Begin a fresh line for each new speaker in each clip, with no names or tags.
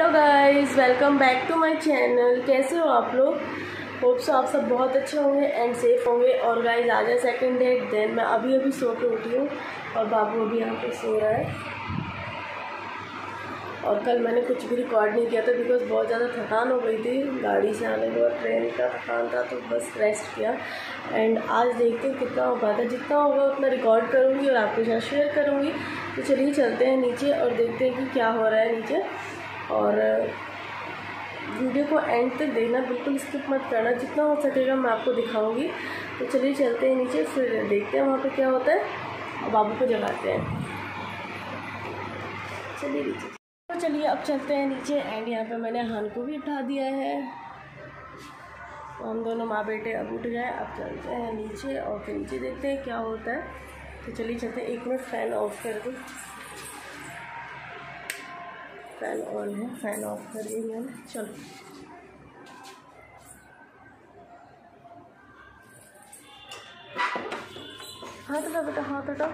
Hello guys welcome back to my channel कैसे हो आप लोग? होप सो आप सब बहुत अच्छे होंगे एंड सेफ़ होंगे। और गाइस आज है सेकंड डे देन मैं अभी अभी सो के उठी हूँ और बाबू अभी यहाँ पे सो रहा है। और कल मैंने कुछ भी रिकॉर्ड नहीं किया था बिकॉज़ बहुत ज़्यादा थकान हो गई थी। गाड़ी से आने के बाद ट्रेन का थकान था तो बस रेस्ट किया। एंड आज देखते हैं कितना हो पाता है। जितना होगा उतना रिकॉर्ड करूँगी और आपके साथ शेयर करूँगी। तो चलिए चलते हैं नीचे और देखते हैं कि क्या हो रहा है नीचे। और वीडियो को एंड तक देखना, बिल्कुल स्किप मत करना, जितना हो सकेगा मैं आपको दिखाऊँगी। तो चलिए चलते हैं नीचे, फिर देखते हैं वहाँ पे क्या होता है। और बाबू को जगाते हैं। चलिए नीचे। तो चलिए अब चलते हैं नीचे, एंड यहाँ पे मैंने हान को भी उठा दिया है। तो हम दोनों माँ बेटे अब उठ गए, अब चलते हैं नीचे और फिर नीचे देखते हैं क्या होता है। तो चलिए चलते हैं, एक मिनट फ़ैन ऑफ़ कर दूँ। फ़ैन ऑन है फ़ैन ऑफ़ कर दिए मैंने चलो। हाथ हटा बेटा, हाथ हटा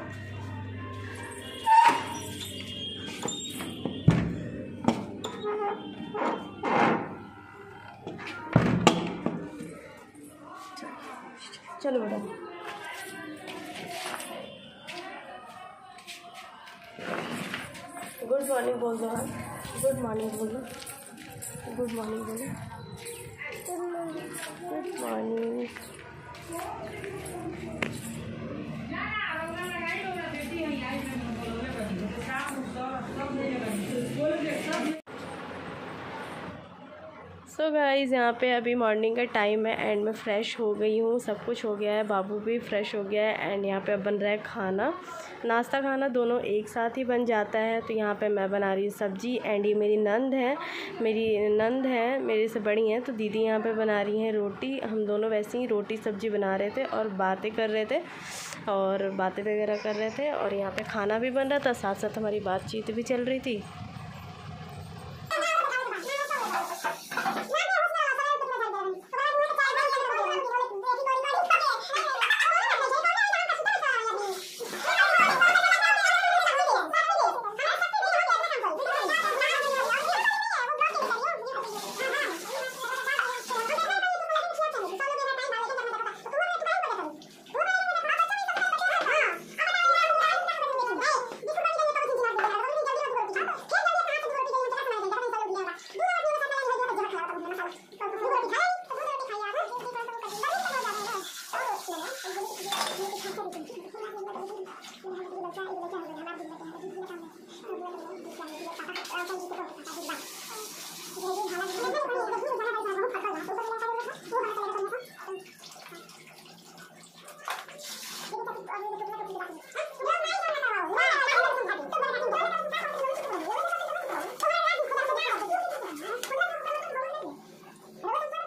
चलो, बेटा। गुड मॉर्निंग, बोल दो। हाँ गुड मॉर्निंग बोलो। गुड मॉर्निंग बोलो। गुड मॉर्निंग सो गाइज़ यहाँ पे अभी मॉर्निंग का टाइम है एंड मैं फ़्रेश हो गई हूँ, सब कुछ हो गया है, बाबू भी फ्रेश हो गया है एंड यहाँ पे अब बन रहा है खाना। नाश्ता खाना दोनों एक साथ ही बन जाता है तो यहाँ पे मैं बना रही हूँ सब्ज़ी एंड ये मेरी नंद है, मेरी नंद है, मेरे से बड़ी हैं तो दीदी यहाँ पे बना रही हैं रोटी। हम दोनों वैसे ही रोटी सब्ज़ी बना रहे थे और बातें कर रहे थे और बातें वगैरह कर रहे थे और यहाँ पर खाना भी बन रहा था साथ साथ हमारी बातचीत भी चल रही थी। ¡Vamos!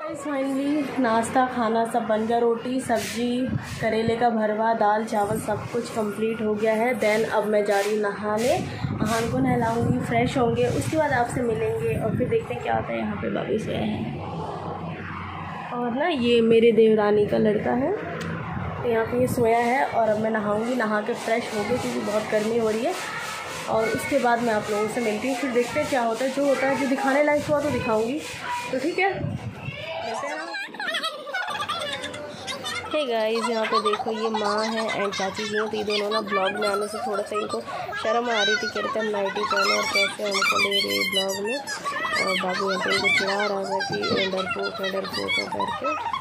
फाइनली नाश्ता, खाना सब बन गया, रोटी, सब्ज़ी, करेले का भरवा, दाल, चावल सब कुछ कंप्लीट हो गया है। देन अब मैं जा रही हूँ नहाने। नहान को नहलाऊँगी फ्रेश होंगे, उसके बाद आपसे मिलेंगे और फिर देखते हैं क्या होता है यहाँ पे बाबू सोया है। और ना, ये मेरे देवरानी का लड़का है। तो यहाँ पे ये सोया है और अब मैं नहाऊँगी, नहा के फ्रेश हो गई क्योंकि बहुत गर्मी हो रही है। और उसके बाद मैं आप लोगों से मिलती हूँ, फिर देखते हैं क्या होता है। जो होता है, जो दिखाने लायक हुआ तो दिखाऊँगी। तो ठीक है? हे गाइस यहाँ पे देखो ये माँ है एंड चाची जी हैं तो ये दोनों ना ब्लॉग में आने से थोड़ा सा इनको शर्म आ रही थी कह रहे थे हम नाइटी पहने और कैसे हमको ले रही ब्लॉग में। और बाबू यहाँ पे इनको चिड़ा रहा था कि डरपोक है डरपोक है करके।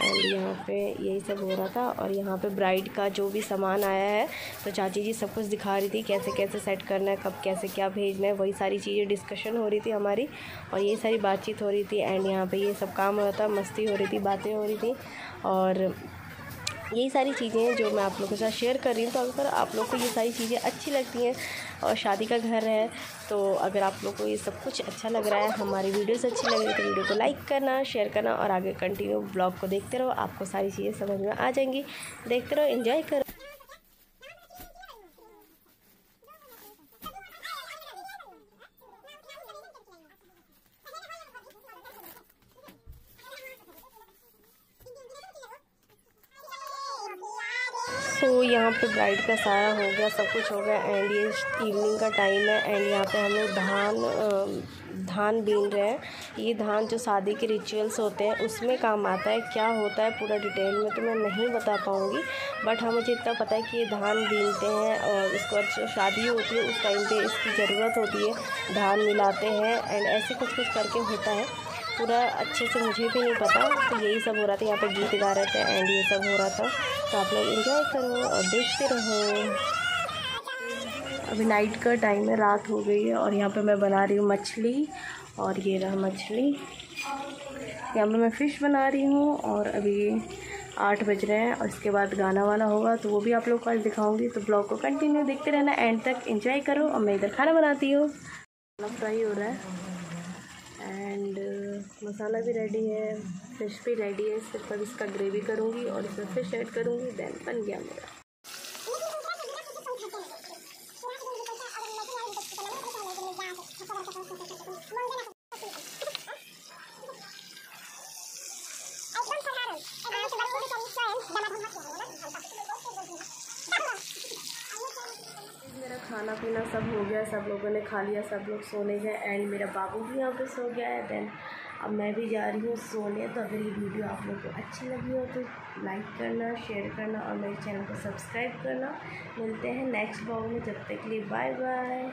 एंड यहाँ पे यही सब हो रहा था और यहाँ पे ब्राइड का जो भी सामान आया है तो चाची जी सब कुछ दिखा रही थी कैसे कैसे सेट करना है, कब, कैसे, क्या भेजना है, वही सारी चीज़ें डिस्कशन हो रही थी हमारी और ये सारी बातचीत हो रही थी। एंड यहाँ पे ये सब काम हो रहा था, मस्ती हो रही थी, बातें हो रही थी। और यही सारी चीज़ें हैं जो मैं आप लोगों के साथ शेयर कर रही हूँ। तो अगर आप लोग को ये सारी चीज़ें अच्छी लगती हैं और शादी का घर है तो अगर आप लोग को ये सब कुछ अच्छा लग रहा है, हमारी वीडियोस अच्छी लग रही तो वीडियो को लाइक करना शेयर करना और आगे कंटिन्यू ब्लॉग को देखते रहो। आपको सारी चीज़ें समझ में आ जाएँगी। देखते रहो इन्जॉय करो। सो so, यहाँ पे ब्राइड का सारा हो गया सब कुछ हो गया एंड ये इवनिंग का टाइम है एंड यहाँ पे हमें धान धान बीन रहे हैं। ये धान जो शादी के रिचुअल्स होते हैं उसमें काम आता है क्या होता है पूरा डिटेल में तो मैं नहीं बता पाऊँगी बट हाँ मुझे इतना पता है कि ये धान बीनते हैं और उसके बाद जो शादी होती है उस टाइम पर इसकी ज़रूरत होती है धान मिलाते हैं एंड ऐसे कुछ कुछ करके होता है। पूरा अच्छे से मुझे भी नहीं पता तो यही सब हो रहा था यहाँ पे गीत गा रहे थे एंड ये सब हो रहा था। तो आप लोग इंजॉय करो और देखते रहो। अभी नाइट का टाइम है, रात हो गई है और यहाँ पे मैं बना रही हूँ मछली और ये रहा मछली। यहाँ पे मैं फ़िश बना रही हूँ और अभी आठ बज रहे हैं और इसके बाद गाना वाना होगा तो वो भी आप लोग को आज दिखाऊँगी। तो ब्लॉग को कंटिन्यू देखते रहना एंड तक एंजॉय करो और मैं इधर खाना बनाती हूँ। खाना फ्राई हो रहा है। एंड मसाला भी रेडी है। फ़िश भी रेडी है सिर्फ़ अब इसका ग्रेवी करूँगी और इसमें फ़िश ऐड करूँगी देन बन गया मेरा। खाना पीना सब हो गया, सब लोगों ने खा लिया, सब लोग सोने गए एंड मेरा बाबू भी यहाँ पे सो गया है। देन अब मैं भी जा रही हूँ सोने तो अगर ये वीडियो आप लोग को अच्छी लगी हो तो लाइक करना शेयर करना और मेरे चैनल को सब्सक्राइब करना। मिलते हैं नेक्स्ट ब्लॉग में, जब तक के लिए बाय बाय